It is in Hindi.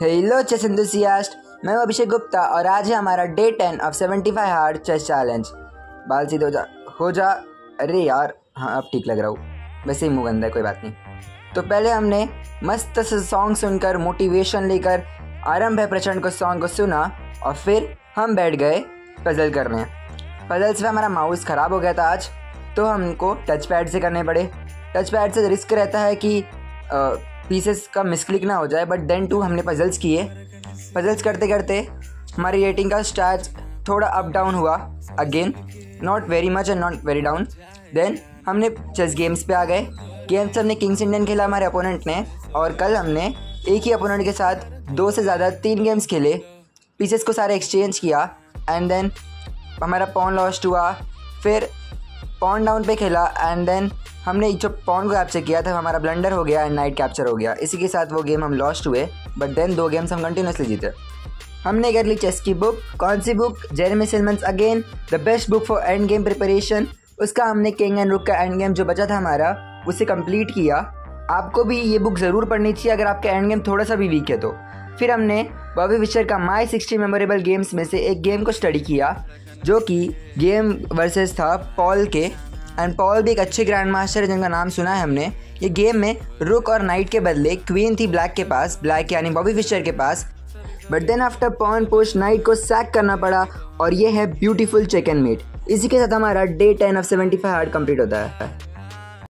हेलो चेस एंथुसियास्ट मैं हूँ अभिषेक गुप्ता और आज है हमारा day ten of seventy five hard chess challenge बाल सीधे हो जा हो जा। अरे यार हाँ अब ठीक लग रहा हूँ। वैसे ही मुँह गंदा कोई बात नहीं। तो पहले हमने मस्त से सॉन्ग सुनकर मोटिवेशन लेकर, आरंभ है प्रचंड को सॉन्ग को सुना और फिर हम बैठ गए पजल करने। पजल्स में हमारा माउस ख़राब हो गया था आज तो हमको टच पैड से करने पड़े। टच पैड से रिस्क रहता है कि पीसेस का मिसक्लिक ना हो जाए बट देन टू हमने पजल्स किए। पजल्स करते करते हमारी रेटिंग का स्टार्ट थोड़ा अप डाउन हुआ again not very much and not very down then हमने चेस गेम्स पे आ गए गेम्स हमने किंग्स इंडियन खेला हमारे अपोनेंट ने, और कल हमने एक ही अपोनेंट के साथ दो से ज़्यादा तीन गेम्स खेले पीसेस को सारे एक्सचेंज किया एंड देन हमारा पॉन लॉस्ट हुआ, फिर पॉन डाउन पे खेला एंड देन हमने जो पॉन को कैप्चर किया था हमारा ब्लंडर हो गया एंड नाइट कैप्चर हो गया। इसी के साथ वो गेम हम लॉस्ट हुए बट देन दो गेम्स हम कंटिन्यूसली जीते। हमने कर ली चेस की बुक कौन सी book Jeremy Silman's again the best book for end game preparation उसका हमने किंग एंड रुक का एंड गेम जो बचा था हमारा, उसे कंप्लीट किया। आपको भी ये बुक ज़रूर पढ़नी चाहिए, अगर आपका एंड गेम थोड़ा सा भी वीक है तो। फिर हमने बॉबी विशर का माई सिक्सटी मेमोरेबल गेम्स में से एक गेम को स्टडी किया, जो कि गेम वर्सेस था पॉल के। एंड पॉल भी एक अच्छे ग्रैंड मास्टर है, जिनका नाम सुना है हमने। ये गेम में रुक और नाइट के बदले क्वीन थी ब्लैक के पास ब्लैक यानी बॉबी फिशर के पास। But then after pawn post knight को सैक करना पड़ा और ये है ब्यूटीफुल चिकन मीट इसी के साथ हमारा day ten of seventy five hard complete होता है।